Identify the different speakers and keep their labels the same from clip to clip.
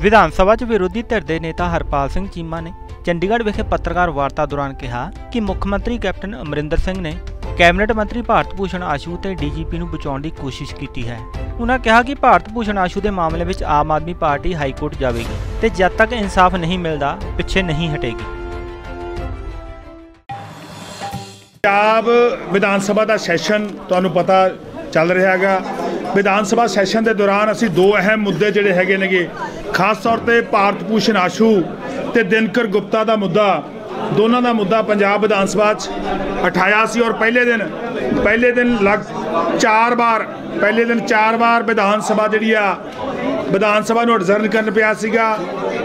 Speaker 1: ਵਿਧਾਨ ਸਭਾ 'ਚ ਵਿਰੋਧੀ ਧਿਰ ਦੇ ਨੇਤਾ ਹਰਪਾਲ ਸਿੰਘ ਚੀਮਾ ਨੇ ਚੰਡੀਗੜ੍ਹ ਵਿਖੇ ਪੱਤਰਕਾਰ ਵਾਰਤਾ ਦੌਰਾਨ ਕਿਹਾ ਕਿ ਮੁੱਖ ਮੰਤਰੀ ਕੈਪਟਨ ਅਮਰਿੰਦਰ ਸਿੰਘ ਨੇ ਕੈਬਨਿਟ ਮੰਤਰੀ ਭਾਰਤ ਭੂਸ਼ਣ ਆਸ਼ੂ ਤੇ ਡੀਜੀਪੀ ਨੂੰ ਬਚਾਉਣ ਦੀ ਕੋਸ਼ਿਸ਼ ਕੀਤੀ ਹੈ। ਉਹਨਾਂ ਕਿਹਾ ਕਿ ਭਾਰਤ ਭੂਸ਼ਣ ਆਸ਼ੂ ਦੇ ਮਾਮਲੇ ਵਿੱਚ Aam Aadmi party high court ਜਾਵੇਗੀ ਤੇ ਜਦ ਤੱਕ ਇਨਸਾਫ ਨਹੀਂ ਮਿਲਦਾ, ਪਿੱਛੇ ਨਹੀਂ ਹਟੇਗੀ।
Speaker 2: ਪੰਜਾਬ ਵਿਧਾਨ ਸਭਾ ਦਾ ਸੈਸ਼ਨ ਤੁਹਾਨੂੰ ਪਤਾ ਚੱਲ ਰਿਹਾ ਹੈਗਾ। ਵਿਧਾਨ ਸਭਾ ਸੈਸ਼ਨ ਦੇ ਦੌਰਾਨ ਅਸੀਂ ਦੋ ਅਹਿਮ ਮੁੱਦੇ ਜਿਹੜੇ ਹੈਗੇ ਨੇਗੇ ਖਾਸ ਤੌਰ ਤੇ ਭਾਰਤ ਭੂਸ਼ਣ ਆਸ਼ੂ ਤੇ ਦਿਨਕਰ ਗੁਪਤਾ ਦਾ ਮੁੱਦਾ। ਦੋਨਾਂ ਦਾ ਮੁੱਦਾ ਪੰਜਾਬ ਵਿਧਾਨ ਸਭਾ 'ਚ ਉਠਾਇਆ ਸੀ ਔਰ ਪਹਿਲੇ ਦਿਨ ਪਹਿਲੇ ਦਿਨ ਲਗ ਚਾਰ ਵਾਰ, ਪਹਿਲੇ ਦਿਨ ਚਾਰ ਵਾਰ ਵਿਧਾਨ ਸਭਾ ਜਿਹੜੀ ਆ, ਵਿਧਾਨ ਸਭਾ ਨੂੰ ਅਡਜ਼ਰਨ ਕਰਨ ਪਿਆ ਸੀਗਾ।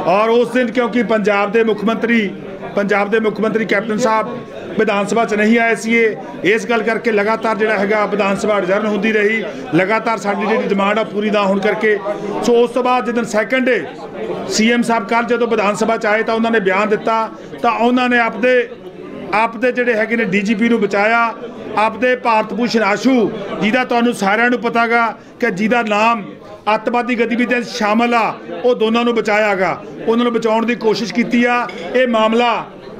Speaker 2: ਔਰ ਉਸ ਦਿਨ ਕਿਉਂਕਿ ਪੰਜਾਬ ਦੇ ਮੁੱਖ ਮੰਤਰੀ, ਪੰਜਾਬ ਦੇ ਮੁੱਖ ਮੰਤਰੀ ਕੈਪਟਨ ਸਾਹਿਬ ਵਿਧਾਨ ਸਭਾ 'ਚ ਨਹੀਂ ਆਏ ਸੀ ਇਹ ਇਸ ਗੱਲ ਕਰਕੇ ਲਗਾਤਾਰ ਜਿਹੜਾ ਹੈਗਾ ਵਿਧਾਨ ਸਭਾ ਅਡਜਰਨ ਹੁੰਦੀ ਰਹੀ। ਲਗਾਤਾਰ ਸਾਡੀ ਜਿਹੜੀ ਡਿਮਾਂਡ ਆ ਪੂਰੀ ਨਾ ਹੋਣ ਕਰਕੇ। ਸੋ ਉਸ ਤੋਂ ਬਾਅਦ ਜਦੋਂ ਸੈਕੰਡ ਡੇ ਸੀਐਮ ਸਾਹਿਬ ਕੱਲ ਜਦੋਂ ਵਿਧਾਨ ਸਭਾ 'ਚ ਆਏ ਤਾਂ ਉਹਨਾਂ ਨੇ ਬਿਆਨ ਦਿੱਤਾ। ਤਾਂ ਉਹਨਾਂ ਨੇ ਆਪਦੇ ਆਪਦੇ ਜਿਹੜੇ ਹੈਗੇ ਨੇ ਡੀਜੀਪੀ ਨੂੰ ਬਚਾਇਆ। ਆਪਦੇ ਭਾਰਤ ਭੂਸ਼ਣ ਆਸ਼ੂ, ਜਿਹਦਾ ਤੁਹਾਨੂੰ ਸਾਰਿਆਂ ਨੂੰ ਪਤਾਗਾ ਕਿ ਜਿਹਦਾ ਨਾਮ ਅੱਤਵਾਦੀ ਗਤੀਵਿਧੀਆਂ 'ਚ ਸ਼ਾਮਲ ਆ, ਉਹ ਦੋਨਾਂ ਨੂੰ ਬਚਾਇਆਗਾ। ਉਹਨਾਂ ਨੂੰ ਬਚਾਉਣ ਦੀ ਕੋਸ਼ਿਸ਼ ਕੀਤੀ ਆ। ਇਹ ਮਾਮਲਾ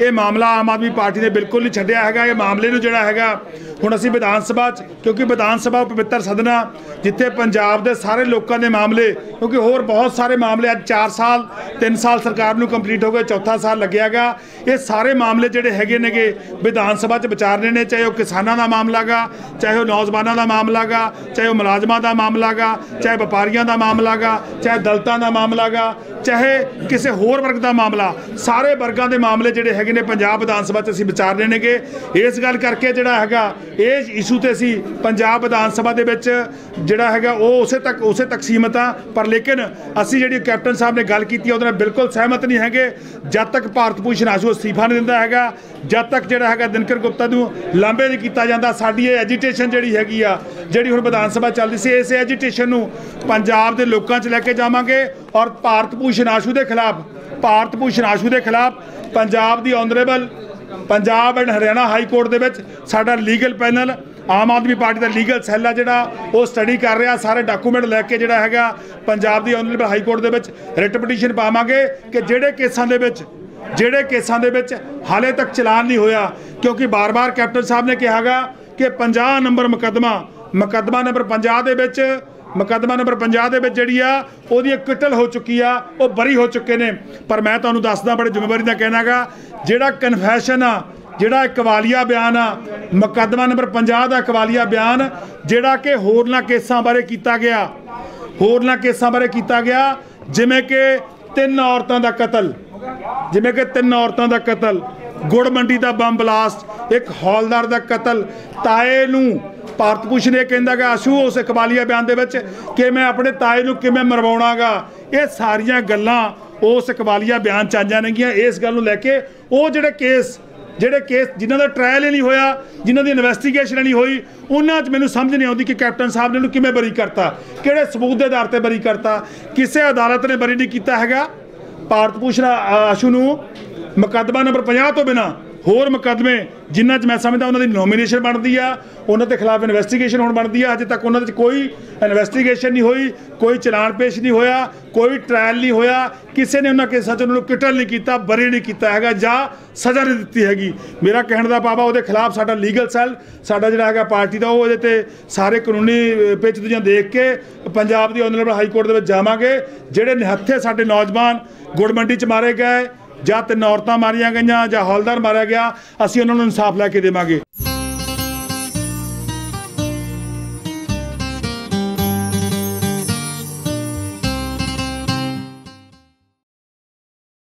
Speaker 2: ਇਹ ਮਾਮਲਾ ਆਮ ਆਦਮੀ ਪਾਰਟੀ ਨੇ ਬਿਲਕੁਲ ਨਹੀਂ ਛੱਡਿਆ ਹੈਗਾ। ਇਹ ਮਾਮਲੇ ਨੂੰ ਜਿਹੜਾ ਹੈਗਾ, ਹੁਣ ਅਸੀਂ ਵਿਧਾਨ ਸਭਾ 'ਚ, ਕਿਉਂਕਿ ਵਿਧਾਨ ਸਭਾ ਪਵਿੱਤਰ ਸਦਨਾ, ਜਿੱਥੇ ਪੰਜਾਬ ਦੇ ਸਾਰੇ ਲੋਕਾਂ ਦੇ ਮਾਮਲੇ, ਕਿਉਂਕਿ ਹੋਰ ਬਹੁਤ ਸਾਰੇ ਮਾਮਲੇ ਅੱਜ 4 ਸਾਲ 3 ਸਾਲ ਸਰਕਾਰ ਨੂੰ ਕੰਪਲੀਟ ਹੋ ਗਏ, ਚੌਥਾ ਸਾਲ ਲੱਗਿਆਗਾ ਇਹ ਸਾਰੇ ਮਾਮਲੇ ਜਿਹੜੇ ਹੈਗੇ ਨੇਗੇ, ਵਿਧਾਨ ਸਭਾ 'ਚ ਵਿਚਾਰਨੇ ਨੇ, ਚਾਹੇ ਉਹ ਕਿਸਾਨਾਂ ਦਾ ਮਾਮਲਾਗਾ ਚਾਹੇ ਉਹ ਨੌਜਵਾਨਾਂ ਦਾ ਮਾਮਲਾਗਾ ਚਾਹੇ ਉਹ ਮੁਲਾਜ਼ਮਾਂ ਦਾ ਮਾਮਲਾਗਾ ਚਾਹੇ ਵਪਾਰੀਆਂ ਦਾ ਮਾਮਲਾਗਾ ਚਾਹੇ ਦਲਤਾਂ ਦਾ ਮਾਮਲਾਗਾ ਚਾਹੇ ਕਿਸੇ ਹੋਰ ਵਰਗ ਦਾ ਮਾਮਲਾ, ਸਾਰੇ ਵਰਗਾਂ ਦੇ ਮਾਮਲੇ ਜਿਹੜੇ ਹੈਗੇ ਨੇ ਪੰਜਾਬ ਵਿਧਾਨ ਸਭਾ 'ਚ ਅਸੀਂ ਵਿਚਾਰ ਰਹੇ ਨੇਗੇ। ਇਸ ਗੱਲ ਕਰਕੇ ਜਿਹੜਾ ਹੈਗਾ, ਇਹ ਇਸ਼ੂ ਤੇ ਅਸੀਂ ਪੰਜਾਬ ਵਿਧਾਨ ਸਭਾ ਦੇ ਵਿੱਚ ਜਿਹੜਾ ਹੈਗਾ, ਉਹ ਉਸੇ ਤੱਕ ਉਸੇ ਤੱਕ ਸੀਮਤ ਆ। ਪਰ ਲੇਕਿਨ ਅਸੀਂ ਜਿਹੜੀ ਕੈਪਟਨ ਸਾਹਿਬ ਨੇ ਗੱਲ ਕੀਤੀ, ਉਹਦੇ ਨਾਲ ਬਿਲਕੁਲ ਸਹਿਮਤ ਨਹੀਂ ਹੈਗੇ। ਜਦ ਤੱਕ ਭਾਰਤ ਭੂਸ਼ਣ ਆਸ਼ੂ ਅਸਤੀਫਾ ਨਹੀਂ ਦਿੰਦਾ ਹੈਗਾ, ਜਦ ਤੱਕ ਜਿਹੜਾ ਹੈਗਾ ਦਿਨਕਰ ਗੁਪਤਾ ਨੂੰ ਲਾਂਬੇ ਨਹੀਂ ਕੀਤਾ ਜਾਂਦਾ, ਸਾਡੀ ਇਹ ਐਜੀਟੇਸ਼ਨ ਜਿਹੜੀ ਹੈਗੀ ਆ, ਜਿਹੜੀ ਹੁਣ ਵਿਧਾਨ ਸਭਾ ਚੱਲਦੀ ਸੀ, ਇਸ ਐਜੀਟੇਸ਼ਨ ਨੂੰ ਪੰਜਾਬ ਦੇ ਲੋਕਾਂ 'ਚ ਲੈ ਕੇ ਜਾਵਾਂਗੇ ਔਰ ਭਾਰਤ ਭੂਸ਼ਣ ਆਸ਼ੂ ਦੇ ਖਿਲਾਫ ਭਾਰਤ ਭੂਸ਼ਣ ਆਸ਼ੂ ਦੇ ਖਿਲਾਫ ਪੰਜਾਬ ਦੀ honourable Punjab and Haryana high court ਦੇ ਵਿੱਚ ਸਾਡਾ legal panel Aam Aadmi party ਦਾ ਲੀਗਲ ਸੈੱਲ ਆ ਜਿਹੜਾ, ਉਹ ਸਟੱਡੀ ਕਰ ਰਿਹਾ, ਸਾਰੇ ਡਾਕੂਮੈਂਟ ਲੈ ਕੇ ਜਿਹੜਾ ਹੈਗਾ ਪੰਜਾਬ ਦੀ ਆਨਰੇਬਲ ਹਾਈ ਕੋਰਟ ਦੇ ਵਿੱਚ ਰਿਟ ਪਟੀਸ਼ਨ ਪਾਵਾਂਗੇ ਕਿ ਜਿਹੜੇ ਕੇਸਾਂ ਦੇ ਵਿੱਚ, ਜਿਹੜੇ ਕੇਸਾਂ ਦੇ ਵਿੱਚ ਹਾਲੇ ਤੱਕ ਚਲਾਨ ਨਹੀਂ ਹੋਇਆ, ਕਿਉਂਕਿ ਬਾਰ-ਬਾਰ ਕੈਪਟਨ ਸਾਹਿਬ ਨੇ ਕਿਹਾਗਾ ਕਿ 50 ਨੰਬਰ ਮੁਕੱਦਮਾ ਮੁਕੱਦਮਾ ਨੰਬਰ 50 ਦੇ ਵਿੱਚ ਮੁਕੱਦਮਾ ਨੰਬਰ 50 ਦੇ ਵਿੱਚ ਜਿਹੜੀ ਆ, ਉਹਦੀ ਇੱਕ ਕਿਟਲ ਹੋ ਚੁੱਕੀ ਆ, ਉਹ ਬਰੀ ਹੋ ਚੁੱਕੇ ਨੇ। ਪਰ ਮੈਂ ਤੁਹਾਨੂੰ ਦੱਸਦਾ, ਬੜੇ ਜ਼ਿੰਮੇਵਾਰੀ ਨਾਲ ਕਹਿਣਾਗਾ ਜਿਹੜਾ ਕਨਫੈਸ਼ਨ ਆ, ਜਿਹੜਾ ਕਵਾਲੀਆ ਬਿਆਨ ਆ, ਮੁਕੱਦਮਾ ਨੰਬਰ 50 ਦਾ ਕਵਾਲੀਆ ਬਿਆਨ, ਜਿਹੜਾ ਕਿ ਹੋਰਨਾਂ ਕੇਸਾਂ ਬਾਰੇ ਕੀਤਾ ਗਿਆ। ਹੋਰਨਾਂ ਕੇਸਾਂ ਬਾਰੇ ਕੀਤਾ ਗਿਆ, ਜਿਵੇਂ ਕਿ ਤਿੰਨ ਔਰਤਾਂ ਦਾ ਕਤਲ, ਜਿਵੇਂ ਕਿ ਤਿੰਨ ਔਰਤਾਂ ਦਾ ਕਤਲ, ਗੁੜ ਮੰਡੀ ਦਾ ਬੰਬ ਬਲਾਸਟ, ਇੱਕ ਹੌਲਦਾਰ ਦਾ ਕਤਲ, ਤਾਏ ਨੂੰ ਭਾਰਤ ਭੂਸ਼ਣ ਇਹ ਕਹਿੰਦਾ ਕਿ ਆਸ਼ੂ ਉਸ ਇਕਬਾਲੀਆ ਬਿਆਨ ਦੇ ਵਿੱਚ ਕਿ ਮੈਂ ਆਪਣੇ ਤਾਏ ਨੂੰ ਕਿਵੇਂ ਮਰਵਾਉਣਾਗਾ ਇਹ ਸਾਰੀਆਂ ਗੱਲਾਂ ਉਸ ਇਕਬਾਲੀਆ ਬਿਆਨ ਚ ਆ ਜਾਣਗੀਆਂ ਇਸ ਗੱਲ ਨੂੰ ਲੈ ਕੇ ਉਹ ਜਿਹੜੇ ਕੇਸ ਜਿਹੜੇ ਕੇਸ ਜਿਨ੍ਹਾਂ ਦਾ ਟ੍ਰਾਇਲ ਹੀ ਨਹੀਂ ਹੋਇਆ, ਜਿਨ੍ਹਾਂ ਦੀ ਇਨਵੈਸਟੀਗੇਸ਼ਨ ਨਹੀਂ ਹੋਈ, ਉਹਨਾਂ 'ਚ ਮੈਨੂੰ ਸਮਝ ਨਹੀਂ ਆਉਂਦੀ ਕਿ ਕੈਪਟਨ ਸਾਹਿਬ ਨੇ ਉਹਨੂੰ ਕਿਵੇਂ ਬਰੀ ਕਰਤਾ। ਕਿਹੜੇ ਸਬੂਤ ਦੇ ਆਧਾਰ ਤੇ ਬਰੀ ਕਰਤਾ? ਕਿਸੇ ਅਦਾਲਤ ਨੇ ਬਰੀ ਨਹੀਂ ਕੀਤਾ ਹੈਗਾ। ਭਾਰਤ ਭੂਸ਼ਣ ਆਸ਼ੂ ਨੂੰ ਮੁਕੱਦਮਾ ਨੰਬਰ 50 ਤੋਂ ਬਿਨਾ ਹੋਰ ਮੁਕੱਦਮੇ ਜਿਨ੍ਹਾਂ 'ਚ ਮੈਂ ਸਮਝਦਾ ਉਹਨਾਂ ਦੀ ਨੋਮੀਨੇਸ਼ਨ ਬਣਦੀ ਆ, ਉਹਨਾਂ ਦੇ ਖਿਲਾਫ ਇਨਵੈਸਟੀਗੇਸ਼ਨ ਹੋਣ ਬਣਦੀ ਆ ਅਜੇ ਤੱਕ ਉਹਨਾਂ 'ਚ ਕੋਈ ਇਨਵੈਸਟੀਗੇਸ਼ਨ ਨਹੀਂ ਹੋਈ, ਕੋਈ ਚਲਾਨ ਪੇਸ਼ ਨਹੀਂ ਹੋਇਆ, ਕੋਈ ਟ੍ਰਾਇਲ ਨਹੀਂ ਹੋਇਆ, ਕਿਸੇ ਨੇ ਉਹਨਾਂ ਕੇਸਾਂ 'ਚ ਉਹਨਾਂ ਨੂੰ ਕਿਟਲ ਨਹੀਂ ਕੀਤਾ, ਬਰੀ ਨਹੀਂ ਕੀਤਾ ਹੈਗਾ ਜਾਂ ਸਜ਼ਾ ਨਹੀਂ ਦਿੱਤੀ ਹੈਗੀ। ਮੇਰਾ ਕਹਿਣ ਦਾ ਪਾਵਾ ਉਹਦੇ ਖਿਲਾਫ ਸਾਡਾ ਲੀਗਲ ਸੈੱਲ ਸਾਡਾ ਜਿਹੜਾ ਹੈਗਾ ਪਾਰਟੀ ਦਾ, ਉਹ ਇਹਦੇ ਤੇ ਸਾਰੇ ਕਾਨੂੰਨੀ ਪੇਚ ਤੁਜਾਂ ਦੇਖ ਕੇ ਪੰਜਾਬ ਦੀ ਆਨਰੇਬਲ ਹਾਈ ਕੋਰਟ ਦੇ ਵਿੱਚ ਜਾਵਾਂਗੇ, ਜਿਹੜੇ ਨਿਹੱਥੇ ਸਾਡੇ ਨੌਜਵਾਨ ਗੁੜ ਮੰਡੀ 'ਚ ਮਾਰੇ ਗਏ ਜਾਂ ਤਿੰਨ ਔਰਤਾਂ ਮਾਰੀਆਂ ਗਈਆਂ ਜਾਂ ਹੌਲਦਾਰ ਮਾਰਿਆ ਗਿਆ, ਅਸੀਂ ਉਹਨਾਂ ਨੂੰ ਇਨਸਾਫ ਲੈ ਕੇ ਦੇਵਾਂਗੇ।